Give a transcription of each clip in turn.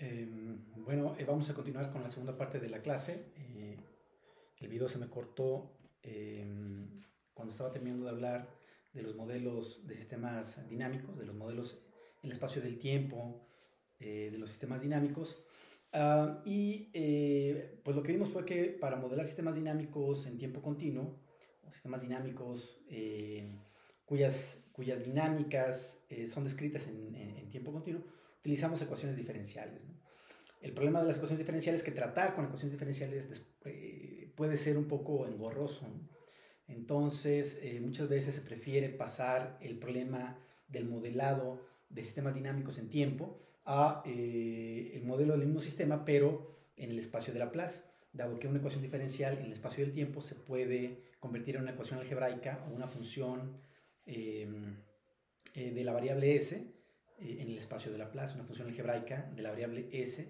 Em, bueno, eh, vamos a continuar con la segunda parte de la clase. Eh, el video se me cortó em, cuando estaba terminando de hablar de los modelos de sistemas dinámicos, de los modelos en el espacio del tiempo, eh, de los sistemas dinámicos. Ah, y pues lo que vimos fue que para modelar sistemas dinámicos en tiempo continuo, sistemas dinámicos cuyas, cuyas dinámicas son descritas en, en tiempo continuo, utilizamos ecuaciones diferenciales. El problema de las ecuaciones diferenciales es que tratar con ecuaciones diferenciales eh, puede ser un poco engorroso. Entonces, eh, muchas veces se prefiere pasar el problema del modelado de sistemas dinámicos en tiempo a eh, el modelo del mismo sistema, pero en el espacio de Laplace, dado que una ecuación diferencial en el espacio del tiempo se puede convertir en una ecuación algebraica o una función de la variable s, eh, en el espacio de Laplace, una función algebraica de la variable s,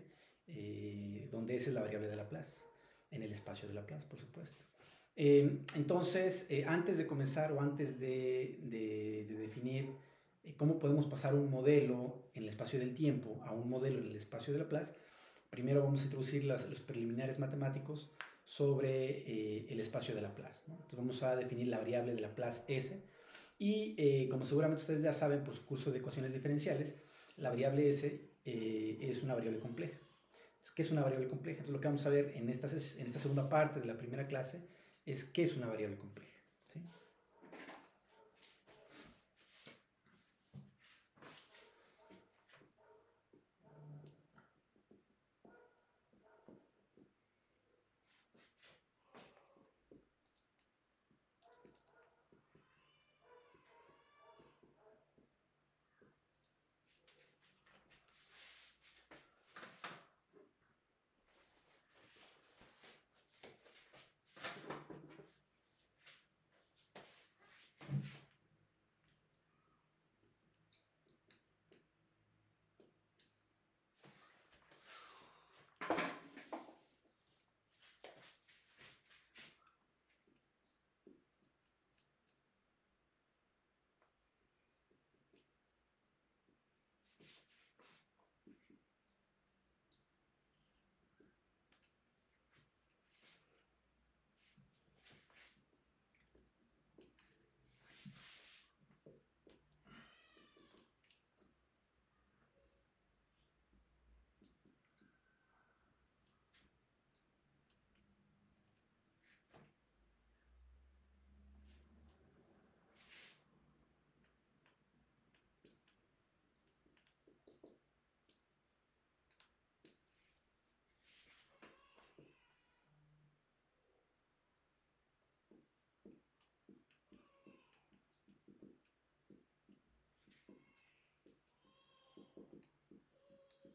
eh, donde s es la variable de Laplace, en el espacio de Laplace, por supuesto. Eh, entonces, antes de comenzar o antes de, definir cómo podemos pasar un modelo en el espacio del tiempo a un modelo en el espacio de Laplace, primero vamos a introducir los preliminares matemáticos sobre el espacio de Laplace. Entonces vamos a definir la variable de Laplace s, y eh, como seguramente ustedes ya saben por su curso de ecuaciones diferenciales, la variable s eh, es una variable compleja. ¿Qué es una variable compleja? Entonces lo que vamos a ver en esta, en esta segunda parte de la primera clase es qué es una variable compleja. ¿sí?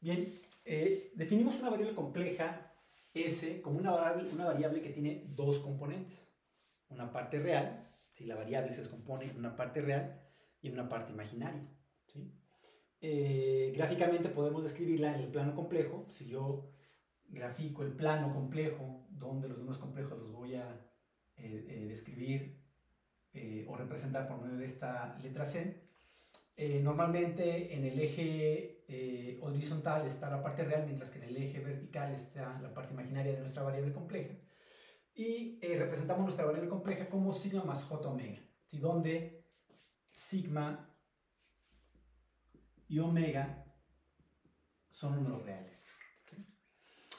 Bien, eh, definimos una variable compleja S como una variable, una variable que tiene dos componentes. Una parte real, si la variable se descompone en una parte real y una parte imaginaria. Eh, gráficamente podemos describirla en el plano complejo. Si yo grafico el plano complejo, donde los números complejos los voy a eh, describir o representar por medio de esta letra C. normalmente en el eje horizontal está la parte real, mientras que en el eje vertical está la parte imaginaria de nuestra variable compleja. Y representamos nuestra variable compleja como sigma más j omega, donde sigma y omega son números reales.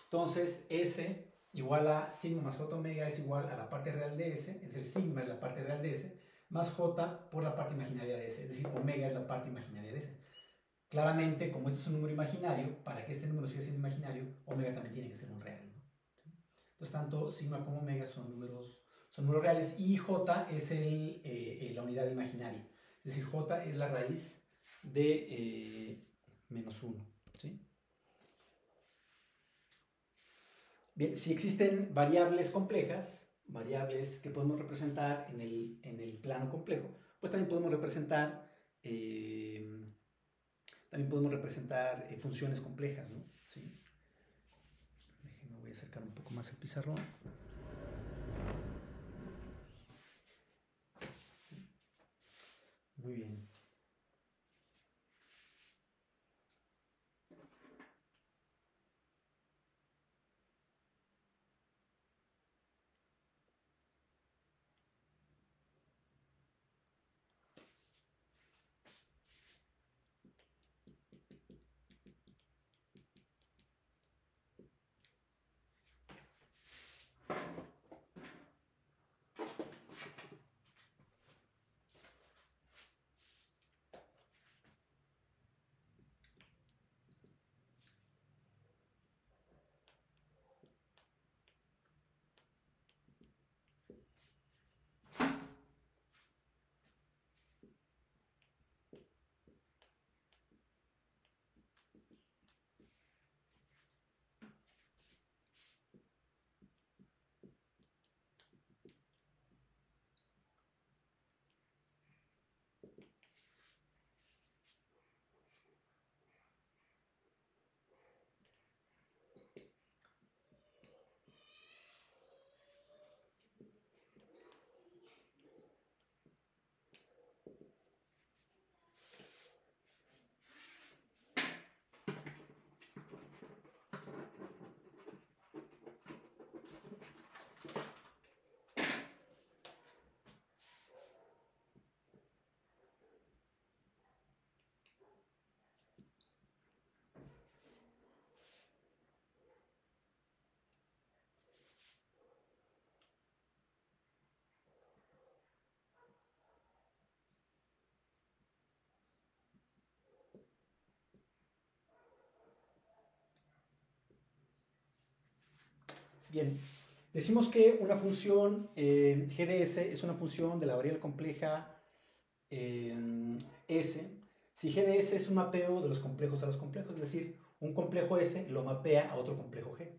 Entonces, S igual a sigma más j omega es igual a la parte real de S, es decir, sigma es la parte real de S, más j por la parte imaginaria de S, es decir, omega es la parte imaginaria de S. Claramente, como este es un número imaginario, para que este número siga siendo imaginario, omega también tiene que ser un real. Entonces, tanto sigma como omega son números, son números reales y j es el, eh, la unidad imaginaria. Es decir, j es la raíz de eh, menos 1. Bien, si existen variables complejas, variables que podemos representar en el, plano complejo, pues también podemos representar, eh, también podemos representar eh, funciones complejas, ¿no? ¿Sí? Déjenme, voy a acercar un poco más el pizarrón. Muy bien. Bien, decimos que una función eh, GDS es una función de la variable compleja eh, S. Si GDS es un mapeo de los complejos a los complejos, es decir, un complejo S lo mapea a otro complejo G.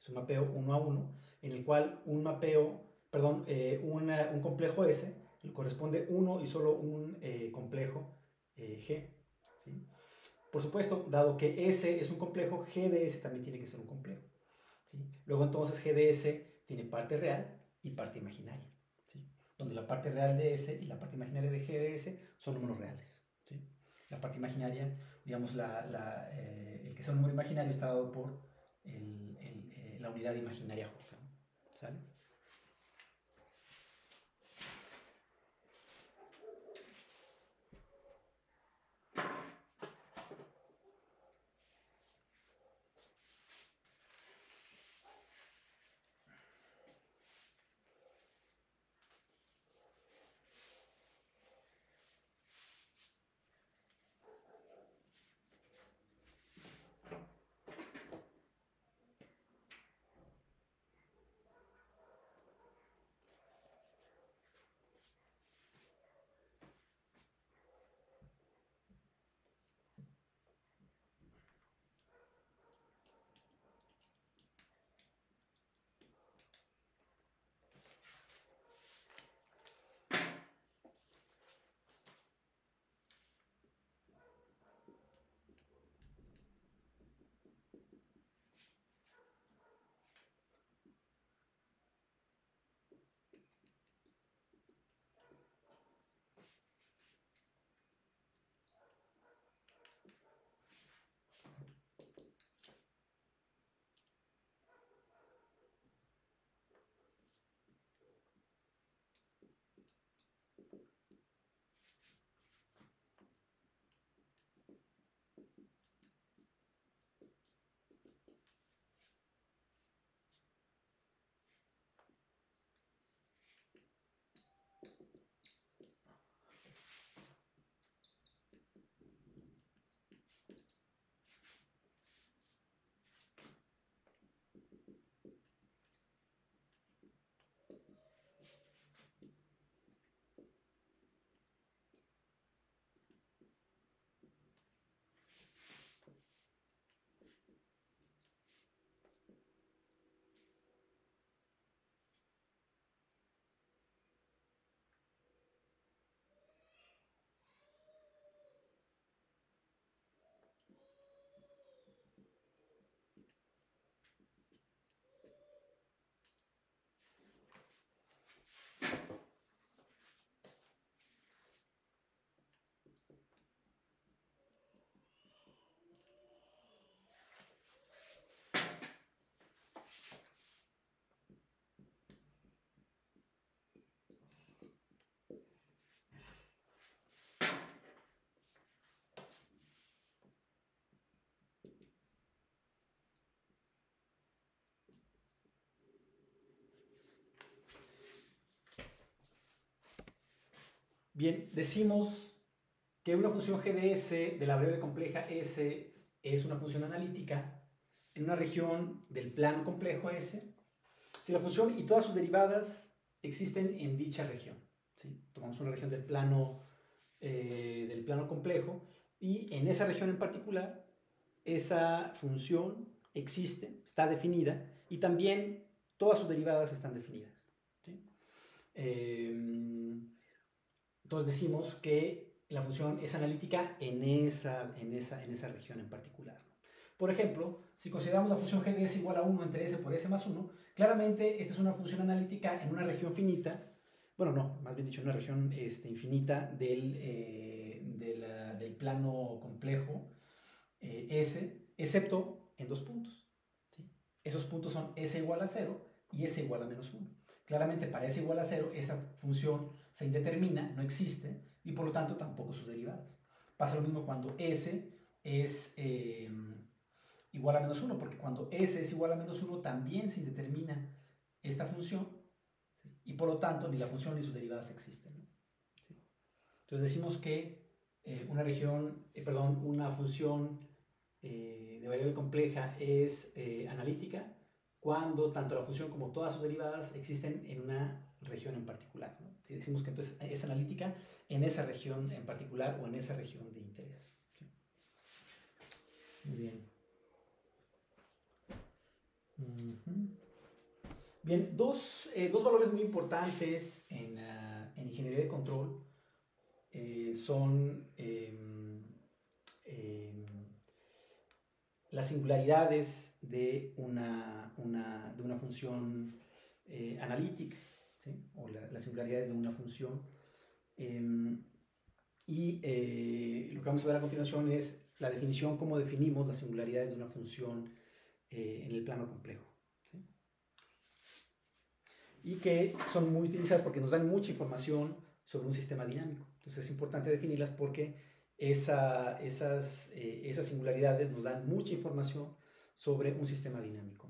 Es un mapeo uno a uno, en el cual un mapeo, perdón, eh, un complejo S le corresponde uno y solo un complejo G. Por supuesto, dado que S es un complejo, GDS también tiene que ser un complejo. Luego entonces GDS tiene parte real y parte imaginaria, donde la parte real de S y la parte imaginaria de GDS son números reales. La parte imaginaria, digamos, la, eh, el que sea un número imaginario está dado por eh, la unidad imaginaria J. ¿Sale? Bien, decimos que una función GDS de la variable compleja S es una función analítica en una región del plano complejo S si la función y todas sus derivadas existen en dicha región. ¿sí? Tomamos una región del plano, eh, del plano complejo y en esa región en particular esa función existe, está definida y también todas sus derivadas están definidas. Em, entonces decimos que la función es analítica en esa, en esa, en esa región en particular. Por ejemplo, si consideramos la función g de s igual a 1 entre s por s más 1, claramente esta es una función analítica en una región finita, bueno, no, más bien dicho, en una región este, infinita del, eh, del plano complejo eh, s, excepto en dos puntos. Esos puntos son s igual a 0 y s igual a menos 1. Claramente para s igual a 0 esa función se indetermina, no existe, y por lo tanto tampoco sus derivadas. Pasa lo mismo cuando s es... Eh, igual a menos 1, porque cuando s es igual a menos 1 también se determina esta función y por lo tanto ni la función ni sus derivadas existen. Entonces decimos que eh, una región, eh, perdón, una función de variable compleja es analítica cuando tanto la función como todas sus derivadas existen en una región en particular. Si decimos que entonces es analítica en esa región en particular o en esa región de interés. Muy bien. Bien, dos, eh, dos, valores muy importantes en, en ingeniería de control eh, son eh, las singularidades de una, una, de una función analítica, o la, las singularidades de una función. Em, y lo que vamos a ver a continuación es la definición, cómo definimos las singularidades de una función eh, en el plano complejo. Y que son muy utilizadas porque nos dan mucha información sobre un sistema dinámico. Entonces es importante definirlas porque esa, esas, eh, esas singularidades nos dan mucha información sobre un sistema dinámico.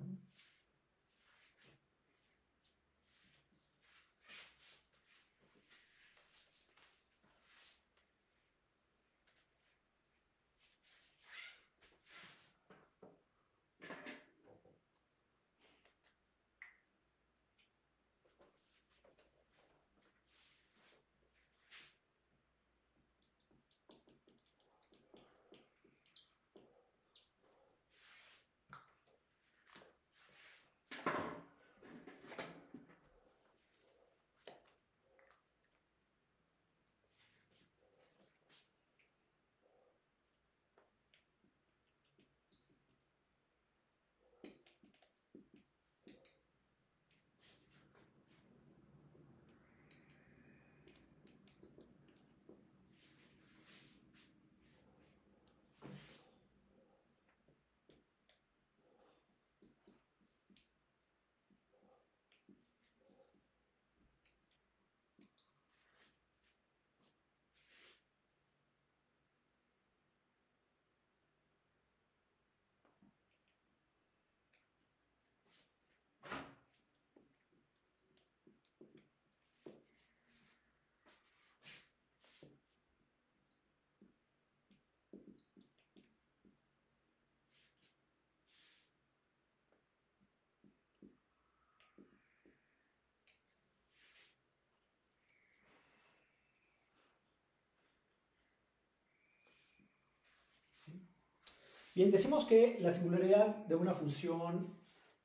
Bien, decimos que la singularidad de una función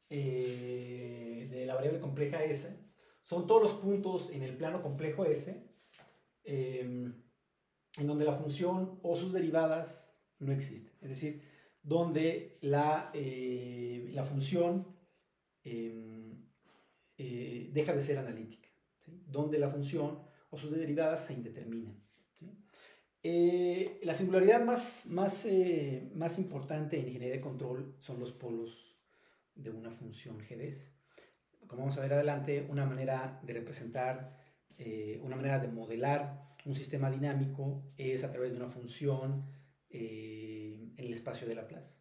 eh, de la variable compleja S son todos los puntos en el plano complejo S em, en donde la función o sus derivadas no existen. Es decir, donde la, eh, la función em, eh, deja de ser analítica, donde la función o sus derivadas se indeterminan. Eh, la singularidad más, más, eh, más importante en ingeniería de control son los polos de una función GDS. Como vamos a ver adelante, una manera de representar, eh, una manera de modelar un sistema dinámico es a través de una función en el espacio de Laplace.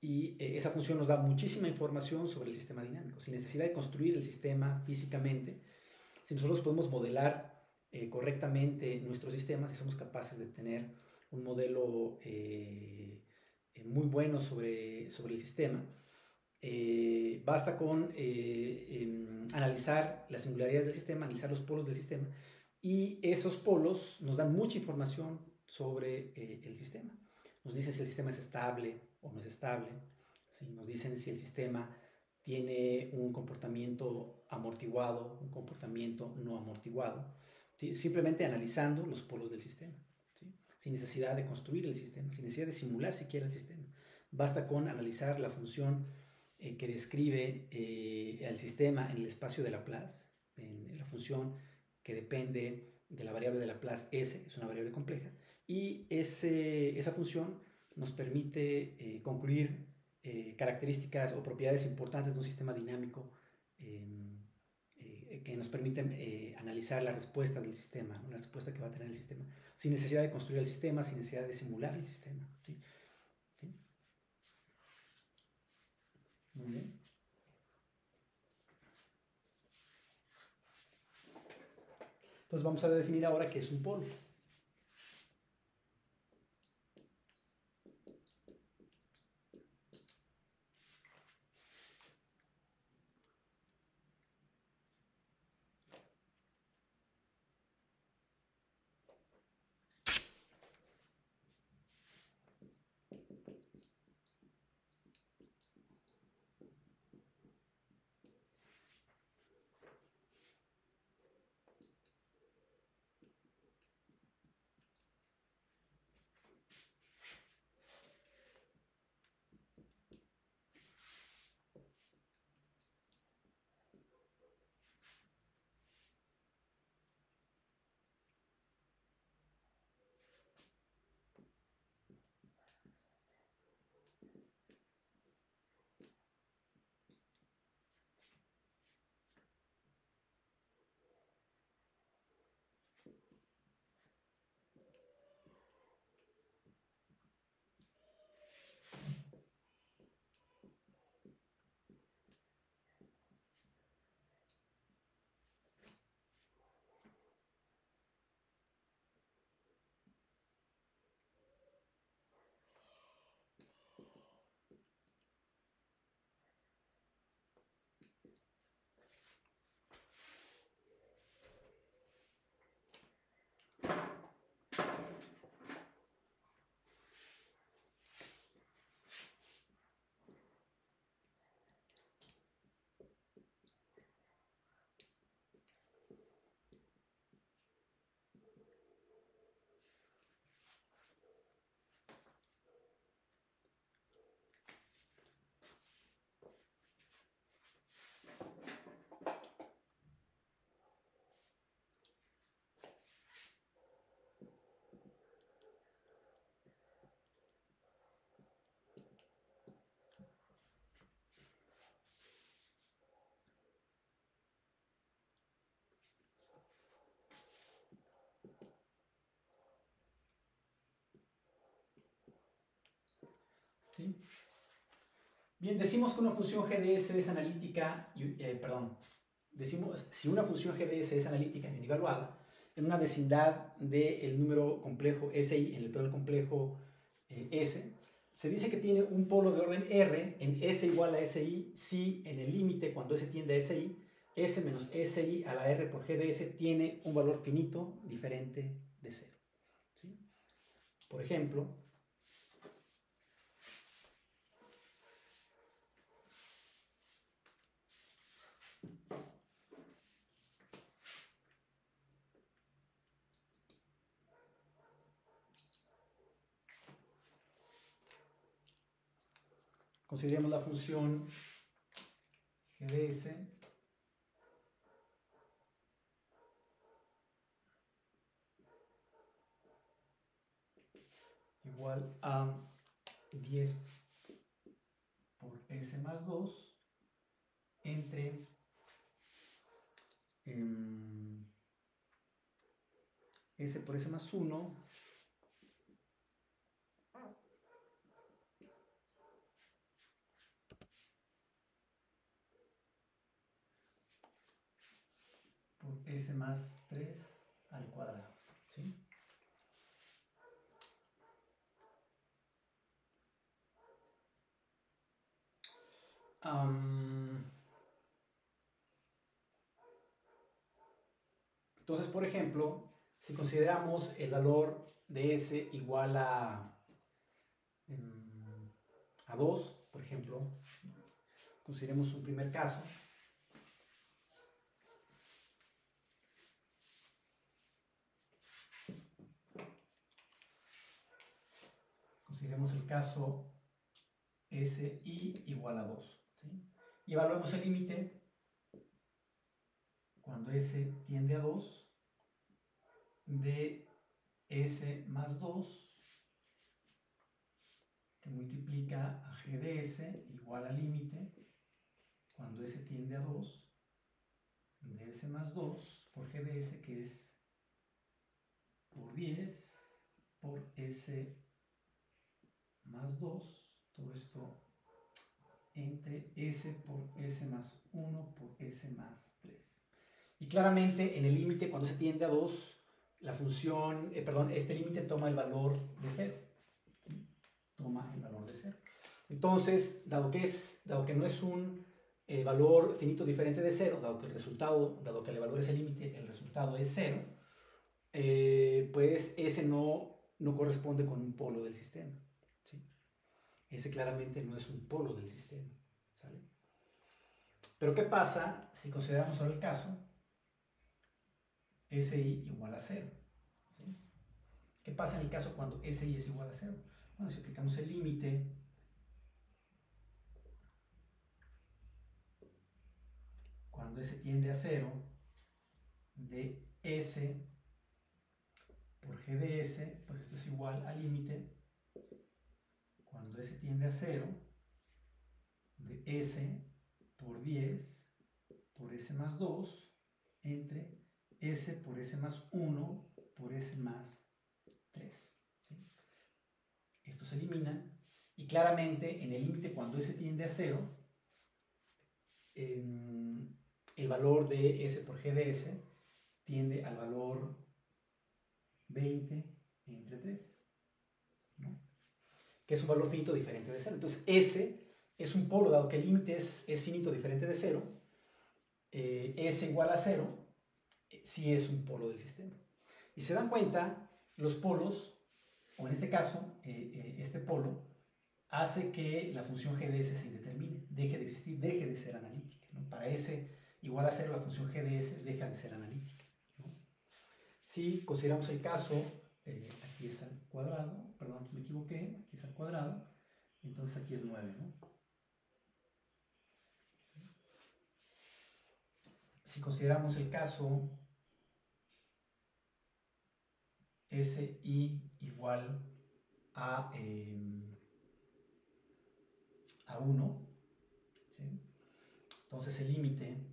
Y esa función nos da muchísima información sobre el sistema dinámico, sin necesidad de construir el sistema físicamente. Si nosotros podemos modelar eh, correctamente nuestro sistema, si somos capaces de tener un modelo eh, muy bueno sobre, sobre el sistema, basta con em, analizar las singularidades del sistema, analizar los polos del sistema, y esos polos nos dan mucha información sobre el sistema. Nos dicen si el sistema es estable o no es estable, nos dicen si el sistema tiene un comportamiento amortiguado, un comportamiento no amortiguado, simplemente analizando los polos del sistema, sin necesidad de construir el sistema, sin necesidad de simular siquiera el sistema. Basta con analizar la función eh, que describe eh, el sistema en el espacio de Laplace, en la función que depende de la variable de Laplace S, es una variable compleja, y esa función nos permite eh, concluir eh, características o propiedades importantes de un sistema dinámico em, que nos permiten analizar la respuesta del sistema, la respuesta que va a tener el sistema, sin necesidad de construir el sistema, sin necesidad de simular el sistema. Entonces vamos a definir ahora qué es un polo. Bien, decimos que una función GDS es analítica, eh, perdón, decimos si una función GDS es analítica y evaluada en una vecindad del número complejo SI, en el polo complejo eh, S, se dice que tiene un polo de orden R en S igual a SI si en el límite, cuando S tiende a SI, S menos SI a la R por GDS tiene un valor finito diferente de cero. Por ejemplo, consideremos la función GDS igual a 10 por S más 2 entre em, S por S más 1 S más 3 al cuadrado. ¿sí? entonces, por ejemplo, si consideramos el valor de s igual a, em, a 2, por ejemplo, consideremos un primer caso. Consideremos el caso SI igual a 2. Y evaluemos el límite cuando S tiende a 2 de S más 2 que multiplica a G de S igual al límite cuando S tiende a 2 de S más 2 por G de S que es por 10 por S más 2 todo esto entre S por S más 1 por S más 3. Y claramente en el límite, cuando se tiende a 2, la función, eh, perdón, este límite toma el valor de 0. Toma el valor de 0. Entonces, dado que, es, dado que no es un eh, valor finito diferente de 0, dado que el resultado, dado que el valor es el límite, el resultado es 0, eh, pues ese no, no corresponde con un polo del sistema. Ese claramente no es un polo del sistema. ¿sale? Pero ¿qué pasa si consideramos ahora el caso SI igual a 0? ¿Qué pasa en el caso cuando SI es igual a 0? Bueno, si aplicamos el límite cuando S tiende a 0 de S por G de S, pues esto es igual al límite cuando S tiende a 0, de S por 10 por S más 2 entre S por S más 1 por S más 3. Estos se eliminan y claramente en el límite cuando S tiende a 0, el valor de S por G de S tiende al valor 20 entre 3 que es un valor finito diferente de 0. Entonces, S es un polo, dado que el límite es, finito diferente de 0, eh, S igual a 0, eh, si es un polo del sistema. Y se dan cuenta, los polos, o en este caso, eh, este polo, hace que la función g de s se indetermine, deje de existir, deje de ser analítica. Para S igual a 0, la función g de s deja de ser analítica. Si consideramos el caso, aquí es al cuadrado, equivoqué, aquí es al cuadrado, entonces aquí es 9, ¿no? Si consideramos el caso SI igual a, eh, a 1, ¿sí? entonces el límite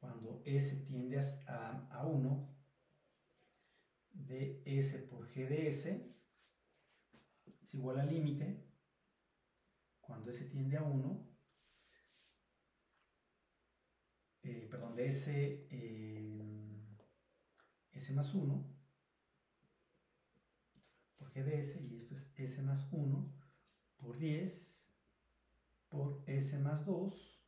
cuando S tiende a, a 1 de S por G de S igual al límite cuando S tiende a 1, eh, perdón, de S, eh, S más 1 por G de S, y esto es S más 1 por 10 por S más 2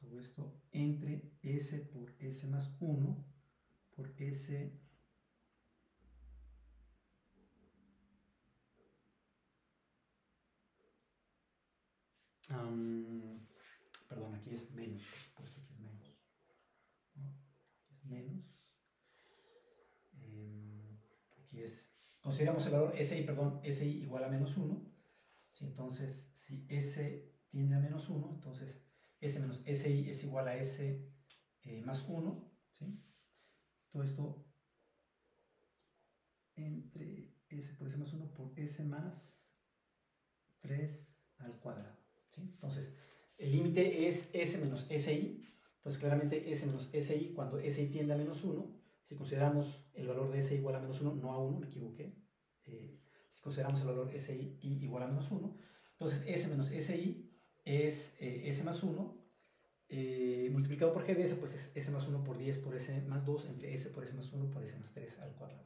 todo esto entre S por S más 1 por S perdón, aquí es menos, por supuesto, aquí es menos. Aquí es menos. Em, aquí es, consideramos el valor SI, perdón, SI igual a menos 1. Entonces, si S tiende a menos 1, entonces S menos SI es igual a S eh, más 1. Todo esto entre S por S más 1 por S más 3 al cuadrado. Entonces, el límite es S menos SI. Entonces, claramente S menos SI, cuando SI tiende a menos 1, si consideramos el valor de SI igual a menos 1, no a 1, me equivoqué. Eh, si consideramos el valor SI igual a menos 1, entonces S menos SI es eh, S más 1 eh, multiplicado por g de s, pues es s más 1 por 10 por s más 2 entre s por s más 1 por s más 3 al cuadrado.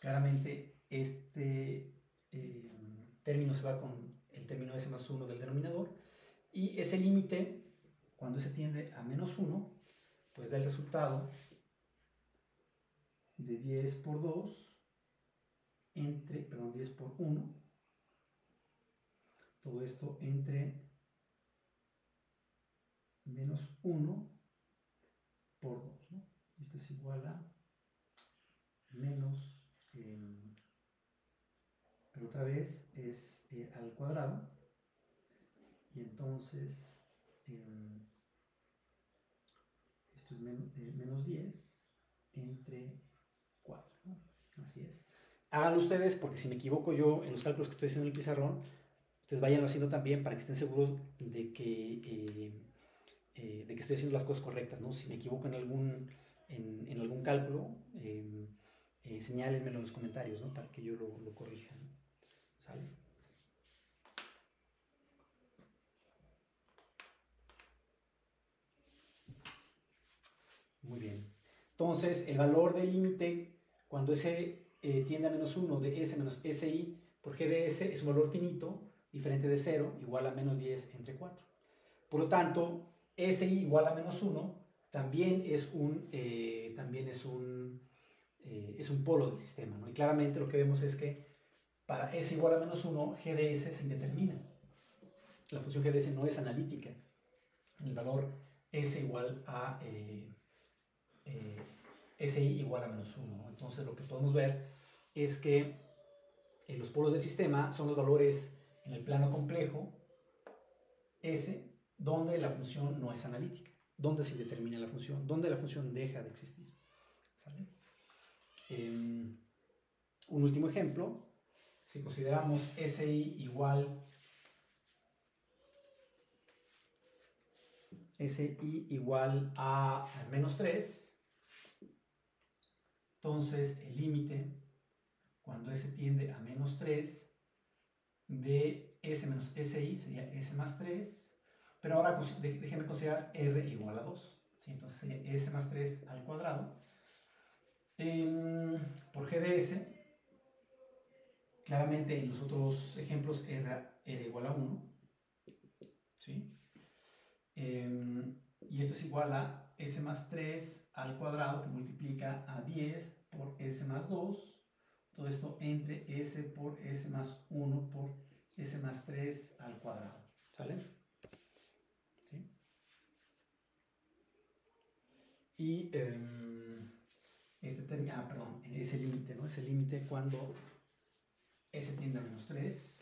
Claramente este eh, término se va con el término s más 1 del denominador y ese límite, cuando se tiende a menos 1, pues da el resultado de 10 por 2 entre, perdón, 10 por 1, todo esto entre menos 1 por 2. ¿no? Esto es igual a menos, eh, pero otra vez es eh, al cuadrado. Y entonces, eh, esto es menos 10 entre 4. ¿no? Así es. Háganlo ustedes porque si me equivoco yo en los cálculos que estoy haciendo en el pizarrón, ustedes vayan haciendo también para que estén seguros de que eh, de que estoy haciendo las cosas correctas, ¿no? Si me equivoco en algún, en, en algún cálculo, eh, eh, señálenmelo en los comentarios, ¿no? Para que yo lo, corrija, ¿no? Muy bien. Entonces, el valor del límite, cuando S eh, tiende a menos 1 de S menos SI por G de S, es un valor finito, diferente de 0, igual a menos 10 entre 4. Por lo tanto, SI igual a menos 1 también es un, eh, también es un, eh, es un polo del sistema. Y claramente lo que vemos es que para S igual a menos 1, GDS se indetermina. La función GDS no es analítica. El valor S igual a eh, SI igual a menos 1. Entonces lo que podemos ver es que los polos del sistema son los valores en el plano complejo S donde la función no es analítica, donde se determina la función, donde la función deja de existir. Em, un último ejemplo, si consideramos SI igual SI igual a menos 3, entonces el límite cuando S tiende a menos 3 de S menos SI sería S más 3 pero ahora déjenme considerar r igual a 2. Entonces sería s más 3 al cuadrado. por g de s, claramente en los otros ejemplos era igual a 1. ¿sí? Em, y esto es igual a s más 3 al cuadrado que multiplica a 10 por s más 2. Todo esto entre s por s más 1 por s más 3 al cuadrado. ¿Sale? Y em, este término, ah, perdón, ese límite, ¿no? Ese límite cuando s tiende a menos 3.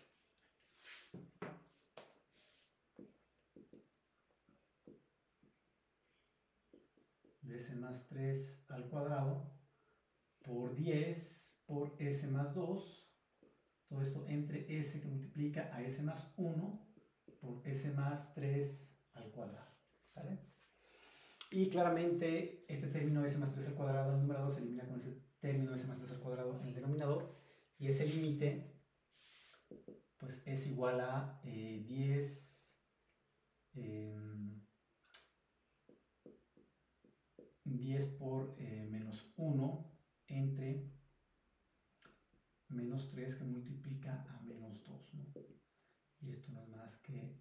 De s más 3 al cuadrado por 10 por s más 2. Todo esto entre s que multiplica a s más 1 por s más 3 al cuadrado. ¿Sale? Y claramente este término s más 3 al cuadrado en el numerador se elimina con ese término s más 3 al cuadrado en el denominador. Y ese límite pues es igual a 10 10 em, por eh, menos 1 entre menos 3 que multiplica a menos 2. ¿no? Y esto no es más que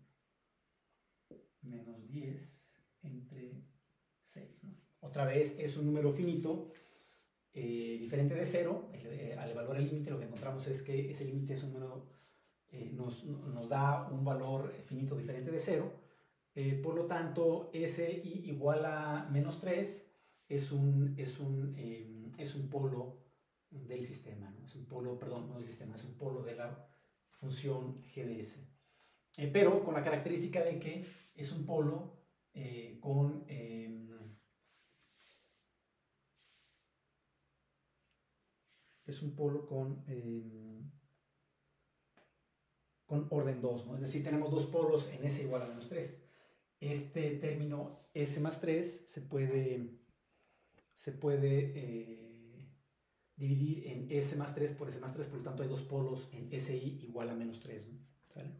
menos 10 entre 6. ¿no? Otra vez es un número finito, eh, diferente de 0. Eh, al evaluar el límite lo que encontramos es que ese límite es un número, eh, nos, nos, da un valor finito diferente de 0. por lo tanto, SI igual a menos 3 es un, es un, es un polo del sistema, ¿no? es un polo, perdón, no del sistema, es un polo de la función GDS. pero con la característica de que es un polo con es un polo con, em, con orden 2, ¿no? Es decir, tenemos dos polos en S igual a menos 3. Este término S más 3 se puede, se puede eh, dividir en S más 3 por S más 3, por lo tanto hay dos polos en SI igual a menos 3, ¿no? ¿Sale?